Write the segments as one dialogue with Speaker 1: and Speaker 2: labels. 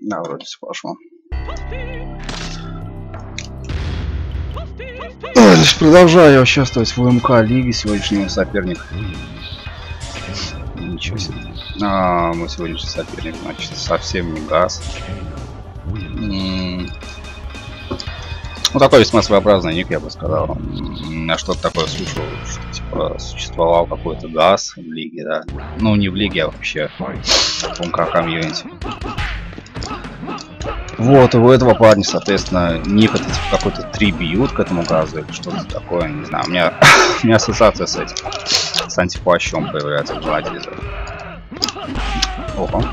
Speaker 1: Да, вроде все пошло. Значит, продолжаю участвовать в МК лиге. Сегодняшний соперник. Ничего себе. А, мой сегодняшний соперник, значит, совсем не газ. Ну, такой весьма своеобразный ник, я бы сказал. Я что-то такое слышал, что, типа, существовал какой-то газ в лиге, да. Ну, не в лиге, а вообще в МК комьюнити. Вот, и у этого парня, соответственно, ник это типа, какой-то трибьют к этому газу или что-то такое, не знаю. У меня, у меня ассоциация с этим, с антиплащом появляется в голове. Опа.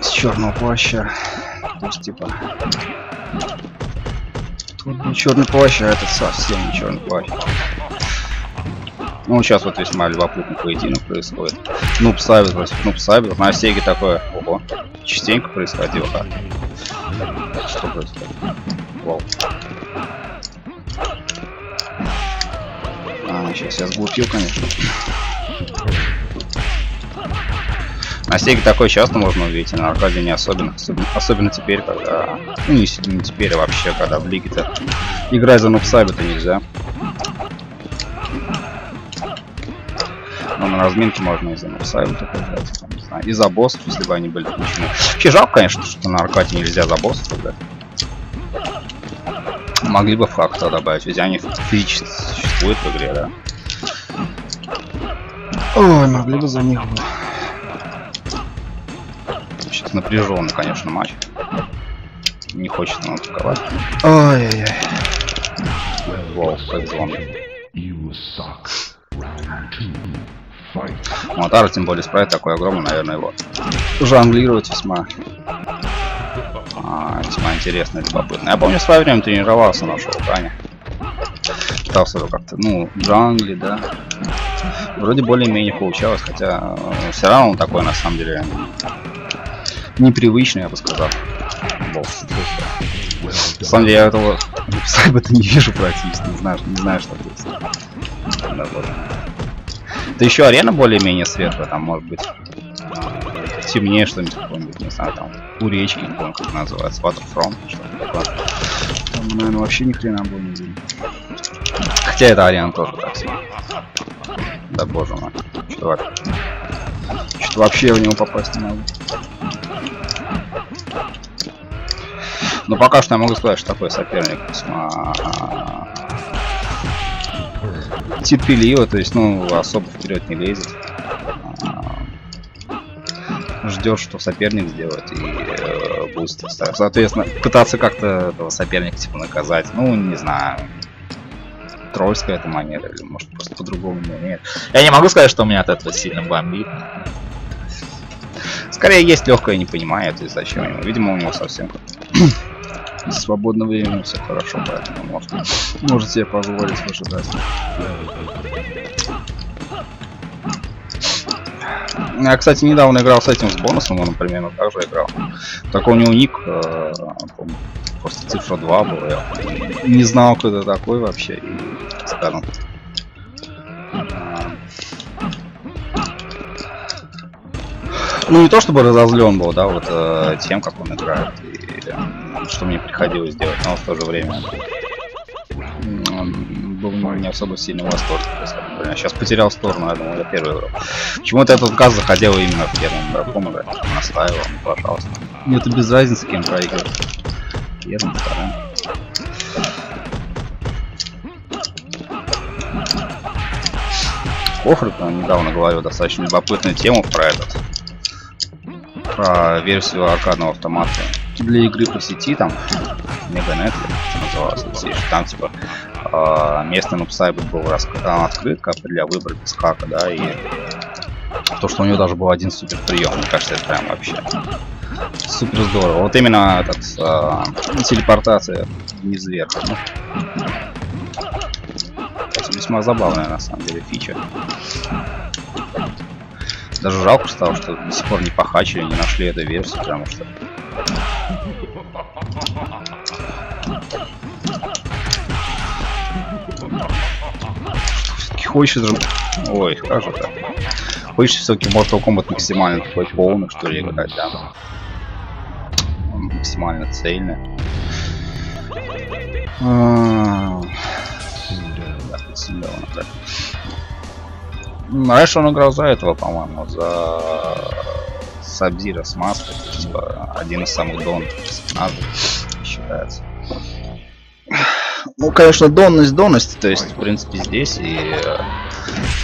Speaker 1: С черного плаща. То есть, типа... Тут не черный плащ, а этот совсем не черный плащ. Ну, сейчас вот весьма любопытный поединок происходит. Нуб Сабит против Нуб. На Сеге такое, ого, частенько происходило. А? Что происходит? Вау. А, сейчас я сглупил, конечно. На Сеге такое часто можно увидеть, на Аркаде не особенно. Особенно, особенно теперь, когда... Ну, не, не теперь, а вообще, когда в лиге-то играть за Нубсабита нельзя. Но на разминке можно из-за Нурсайта играть, там, не знаю, и за боссов, если бы они были включены. Вообще жалко, конечно, что на аркаде нельзя за боссов играть. Могли бы факта добавить, ведь они физически существуют в игре, да. Ой, могли бы за них бы. Сейчас напряженный, конечно, матч. Не хочется нам атаковать. Ой-ой-ой. Как зомби. Мотар, тем более спрайт такой огромный, наверное, его жонглировать весьма а, весьма интересно и любопытно. Я помню, в свое время тренировался на шоу-кане. Пытался как-то, ну, джангли, да. Вроде более-менее получалось, хотя э, все равно он такой, на самом деле, непривычный, я бы сказал. На самом деле, я этого сайба-то не вижу практически, не знаю, не знаю, что это. Да, вот. Да еще арена более-менее светлая, там может быть темнее что-нибудь какое-нибудь, не знаю, там у речки, не помню, как это называется, Waterfront, что-то такое. Там, наверное, вообще ни хрена было не видно. Хотя эта арена тоже так себе. Да боже мой. Что-то что вообще в него попасть не могу. Но пока что я могу сказать, что такой соперник весьма терпеливо, то есть, ну, особо вперед не лезет. А, ждет, что соперник сделает, и э, будет, соответственно, пытаться как-то этого соперника, типа, наказать. Ну, не знаю, тролльская эта манера, или может просто по-другому нет. Я не могу сказать, что у меня от этого сильно бомбит. Скорее есть легкое непонимание, то есть зачем ему. Видимо, у него совсем свободное время все хорошо, поэтому может, может себе позволить выжидать. Я, кстати, недавно играл с этим с бонусом, он примерно так играл. Так у него ник, э, просто цифра 2 была. Я не знал, кто это такой вообще. И, скажем, ну не то чтобы разозлен был, да, вот э, тем, как он играет. И, что мне приходилось делать, но в то же время был не особо сильно в восторге. Я сейчас потерял сторону, я думал, я первый играл. Почему-то этот газ заходил именно в первом игроком играть. Настаивал, пожалуйста. Мне это без разницы, кем проигрывать. Первым, вторым. Хохрик недавно говорил достаточно любопытную тему про этот про версию аркадного автомата для игры по сети, там, Меганет, называлось, там, типа, э, на Psybot был открыт, как для выбора без кака, да, и то, что у него даже был один супер прием, мне кажется, это прям вообще супер здорово. Вот именно этот э, телепортация вниз вверх. Ну, весьма забавная на самом деле фича. Даже жалко стало, что до сих пор не похачили, не нашли эту версию, потому что... хочется же... Ой, как же так? хочется все-таки Mortal Kombat максимально такой полный, что ли, играть, да. Максимально цельный. Да, он играл за этого, по-моему, за Сабзира с маской, типа один из самых донных персонажей считается. Ну, конечно, донность донность, то есть, в принципе, здесь и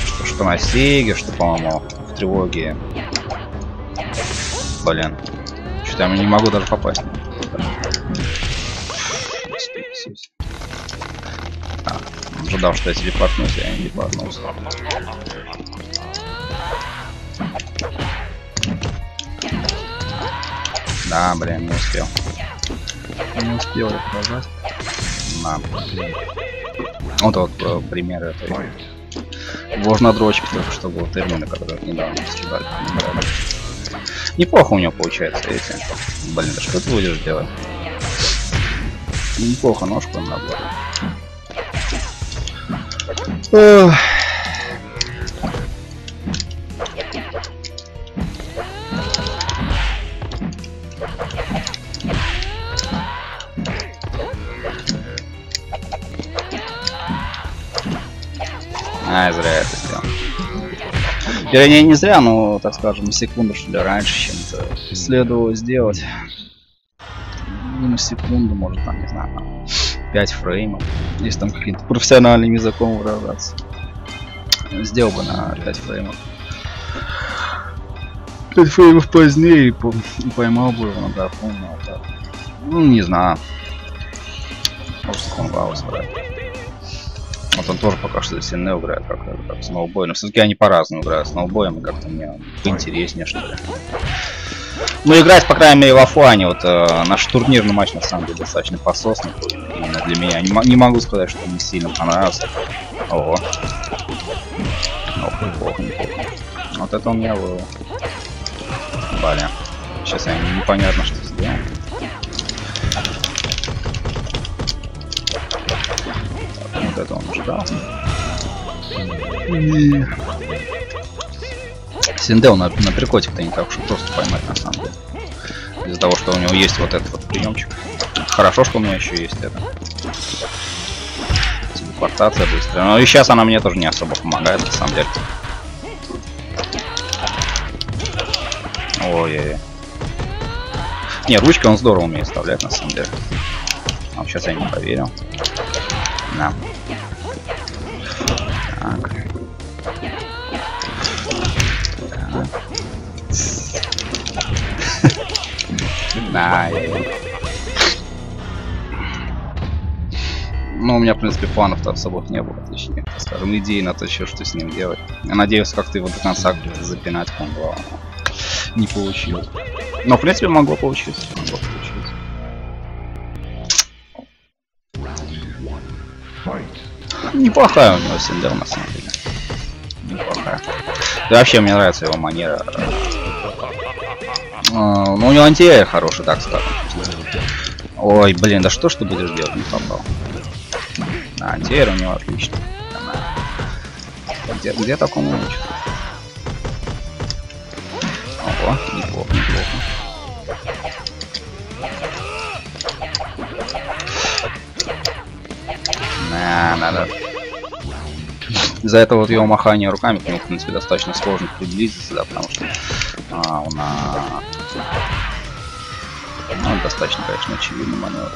Speaker 1: что, что на Сеге, что, по-моему, в тревоге. Блин. Что-то я не могу даже попасть. А, ожидал, что я телепортнусь, я не телепортнулся. Да, блин, не успел.
Speaker 2: Не успел их нажать.
Speaker 1: На. Вот вот э, пример этой. Можно дрочки только что был термина, который недавно скидали. Неплохо у него получается, видите. Блин, да что ты будешь делать? Неплохо ножку набрал. Вернее, не зря, но, так скажем, секунду, что ли, раньше, чем-то следовало сделать. Минус секунду, может, там, не знаю, там, 5 фреймов. Если там каким-то профессиональным языком выражаться. Сделал бы на 5 фреймов. 5 фреймов позднее и, по и поймал бы его драфон, но так. Ну, не знаю. Может, Сконваус, вряд ли. Вот он тоже пока что сильно играет, как, как сноубой. Но все-таки они по-разному играют. Сноубоем как-то мне поинтереснее, что ли. Ну, играть, по крайней мере, в Афуане. Вот э, наш турнирный матч, на самом деле, достаточно пососный. Именно для меня. Не, не могу сказать, что мне сильно понравился. Ого. Ох, неплохо, неплохо. Вот это у меня было. Блин. Сейчас я непонятно, что Вот это он ждал. И... Синдел на, на перекотик-то не так уж просто поймать на самом деле. Из-за того, что у него есть вот этот вот приемчик. Хорошо, что у меня еще есть это. Телепортация быстрая. Но и сейчас она мне тоже не особо помогает, на самом деле. Ой-ой-ой. Не, ручкой он здорово умеет вставлять, на самом деле. А сейчас я не проверил. Да. Да, Ну, у меня, в принципе, планов-то особых не было, точнее, скажем, идей на то, что с ним делать. Я надеюсь, как-то его до конца запинать, по-моему, не получилось. Но, в принципе, могло получиться. Могло получиться. Неплохая у него Синдер, на самом деле. Неплохая. Да, вообще, мне нравится его манера. А, ну, у него антиэр хороший, так скажем. Ой, блин, да что ж ты будешь делать? Не попал. Да, антиэр у него отлично. Где, где такому учат? Ого, неплохо, неплохо. На, надо. Из-за этого вот его махание руками к нему, в принципе, достаточно сложно приблизиться, да, потому что а, он ну, достаточно, конечно, очевидный маневр.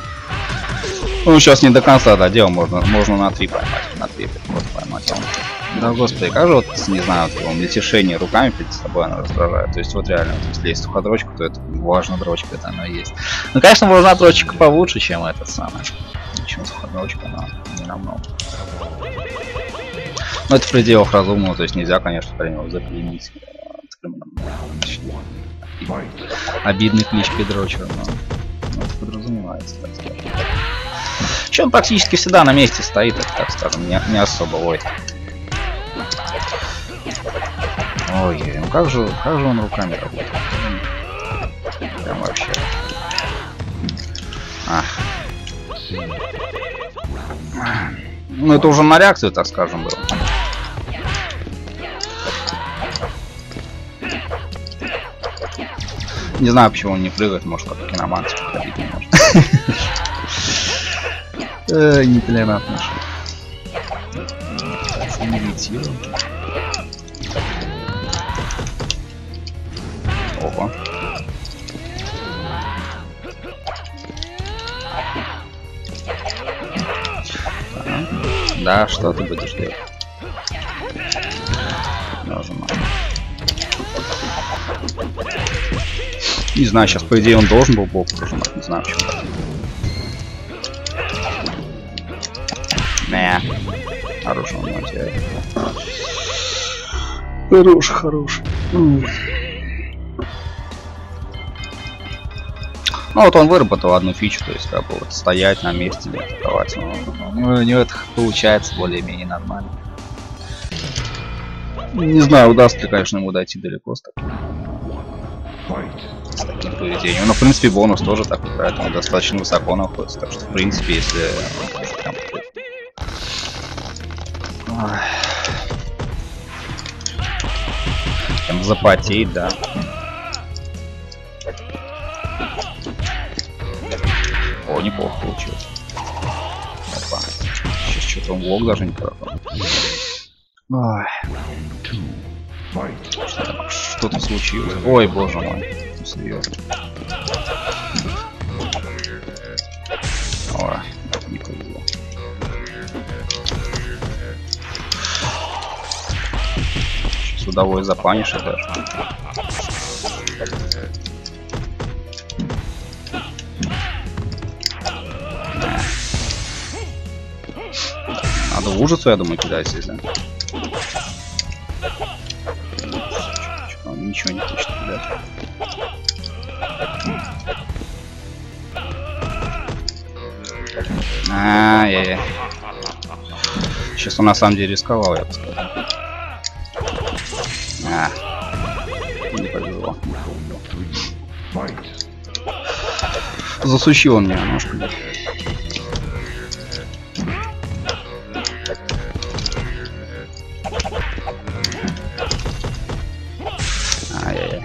Speaker 1: Ну, сейчас не до конца додел, можно, можно на 3 поймать, на 3 вот поймать. Он... Да, господи, как же вот, не знаю, вот, его мельтешение руками перед собой оно раздражает. То есть, вот реально, вот, если есть суходрочка, то это важно дрочка, это оно есть. Ну, конечно, можно дрочка получше, чем этот самый. Чем суходрочка, но не намного. Но это в пределах разумного, то есть нельзя, конечно, при него заклинить. Обидный клич Педрочера, но, это подразумевается, так скажем. Че он практически всегда на месте стоит, так скажем, не, не особо, ой. Ой, ну как же, как же он руками работает? Прям вообще. Ах. Ну это уже на реакцию, так скажем, было. Не знаю, почему он не прыгает, может, как киноманс ходить не может.
Speaker 2: Э, Нетолерантно. Имитируем.
Speaker 1: Ого. Да, что ты будешь делать? Не знаю, сейчас по идее он должен был бок прожимать, не знаю почему. Не. Хороший он материал.
Speaker 2: Хорош, хорош.
Speaker 1: Ну вот он выработал одну фичу, то есть как бы вот стоять на месте или атаковать.
Speaker 2: Ну, у него это получается более-менее нормально.
Speaker 1: Не знаю, удастся ли, конечно, ему дойти далеко с таким, поведением. Но, в принципе, бонус тоже такой, поэтому достаточно высоко находится. Так что, в принципе, если... Прям запотеть, да. О, неплохо получилось. Опа. Сейчас что-то он блок даже не пропал. Там? Что-то случилось. Ой, боже мой. Ну, Серьезно. Судовой запанишь даже. Надо в ужасу, я думаю, кидать? Чё, он Ничего не хочет кидать. Ай-яй-яй. Сейчас он на самом деле рисковал, я бы сказал. Засучил он меня немножко. Ай-яй-яй.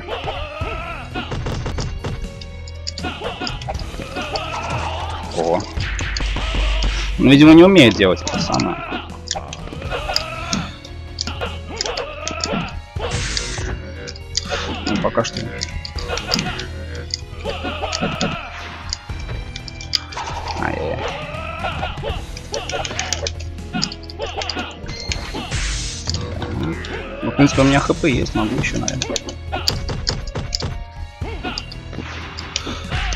Speaker 1: О. Ну, видимо, не умеет делать Ну, в принципе, у меня хп есть, могу еще, наверное.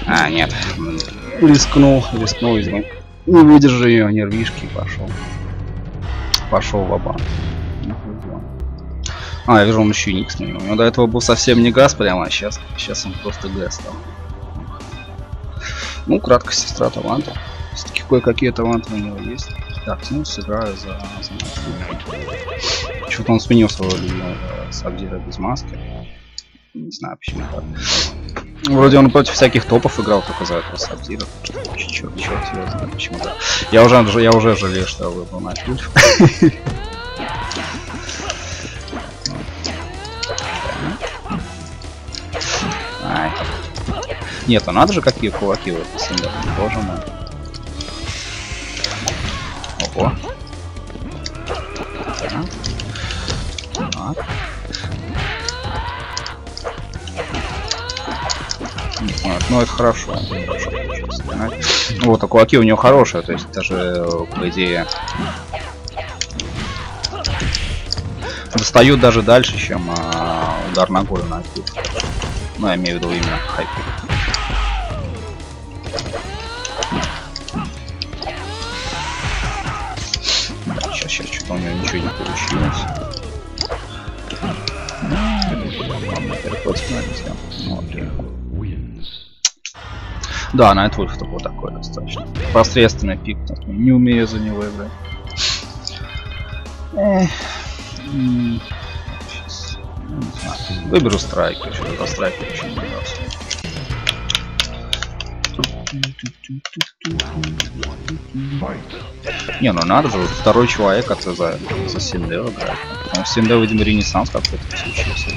Speaker 1: А, нет. Рискнул, рискнул, видимо. Не выдержу ее нервишки пошел. Пошел в оба. А, я вижу, он еще и ник сменил. У него до этого был совсем не газ прямо, а сейчас, сейчас он просто газ стал. Ну, краткость сестра таланта. Все-таки кое-какие таланты у него есть. Так, ну, сыграю за... за... Что-то он сменил своего любимого без маски. Не знаю почему так. Вроде он против всяких топов играл только за этого Сабдира. Черт, черт его знает почему то Я уже, я уже жалею, что я выбрал на. Нет, ну надо же какие кулаки в семье. Боже мой. Ого. Так. Нет, ну это хорошо. Вот, а кулаки у него хорошие, то есть даже, по идее, достают даже дальше, чем а, удар ногой на ключ. Ну, я имею в виду именно хайпи. Да, Найт Вульф это был такой достаточно. Посредственный пик, так, не умею за него играть. Ну. Выберу страйк, еще за страйк еще не нравится. Не, ну надо же, второй человек а от ЦЗ за Синдео играет. Ну, Синдео, видимо, ренессанс какой-то случился.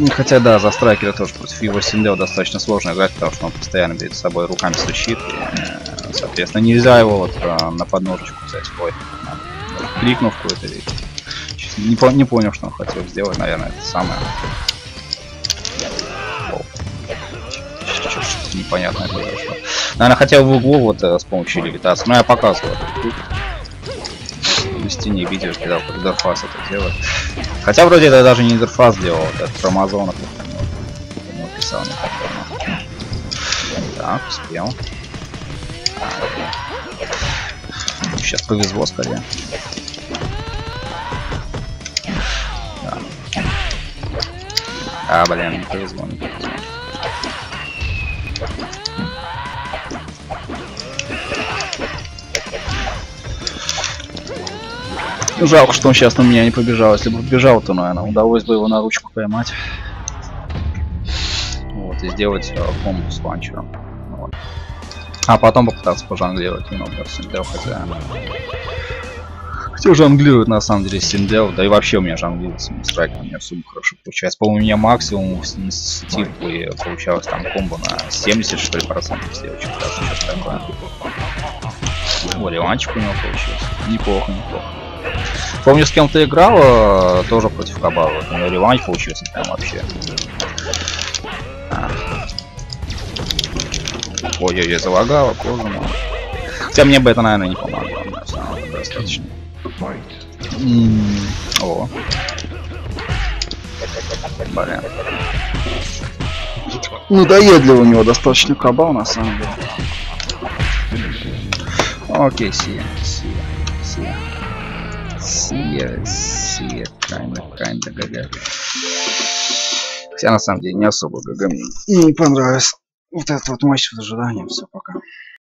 Speaker 1: Ну, хотя да, за страйкера тоже против его Синдео достаточно сложно играть, потому что он постоянно перед собой руками стучит. И соответственно, нельзя его вот э, на подножечку взять. Ой, крикнув какой-то. Честно, Не, по- не понял, что он хотел сделать, наверное, это самое. О. Непонятное произошло. Наверное, хотел в углу вот с помощью левитации. Но я показывал. На стене видео, когда Интерфас это делает. Хотя вроде это даже не Интерфас делал, это Рамазонов ему писал не так давно. Так, успел. Сейчас повезло скорее. Да. А, блин, не повезло, не повезло. Жалко, что он сейчас на меня не побежал. Если бы побежал, то, наверное, удалось бы его на ручку поймать. Вот, и сделать э, комбо с ланчером. Вот. А потом попытаться пожонглировать немного Синдел, хотя... Хотя жонглирует на самом деле Синдел, да и вообще у меня жонглирует с страйком, у меня особо хорошо получается. По-моему, у меня максимум с, типы получалось там комбо на 70 что ли процентов сделать, что-то сейчас такое. О, Ливанчик у него получился. Неплохо, неплохо. Помню, с кем-то играл, э, тоже против Кабала. У него реванш получился прям вообще. А. Ой-ой-ой, залагало, кожу мало. Хотя мне бы это, наверное, не помогло. достаточно. М, О. Блин. Надоедливо у него достаточно кабал, на самом деле. Окей, Сия, Сия, Сия. Сия, Сия, kinda, kinda, ГГ. Хотя на самом деле не особо ГГ мне не понравилось. Вот этот вот матч в ожидании, все пока.